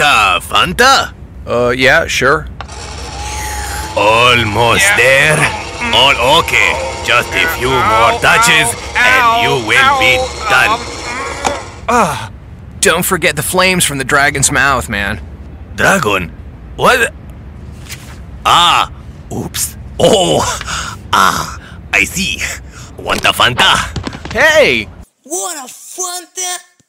Fanta? Fanta? Uh, yeah, sure. Almost there. All okay. Just a few more touches and you will be done. Ah! Don't forget the flames from the dragon's mouth, man. Dragon? What? Ah, oops. Oh, ah, I see. Want Fanta? Hey! What a Fanta!